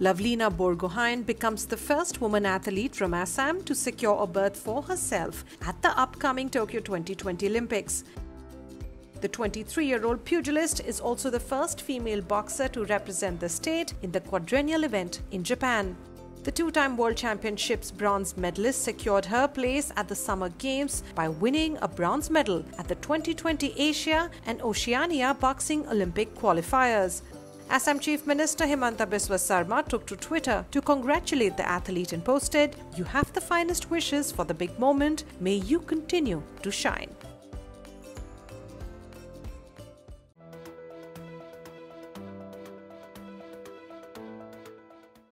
Lovlina Borgohain becomes the first woman athlete from Assam to secure a berth for herself at the upcoming Tokyo 2020 Olympics. The 23 year old pugilist is also the first female boxer to represent the state in the quadrennial event in Japan. The two time World Championships bronze medalist secured her place at the Summer Games by winning a bronze medal at the 2020 Asia and Oceania Boxing Olympic qualifiers. Assam Chief Minister Himanta Biswa Sarma took to Twitter to congratulate the athlete and posted, You have the finest wishes for the big moment. May you continue to shine.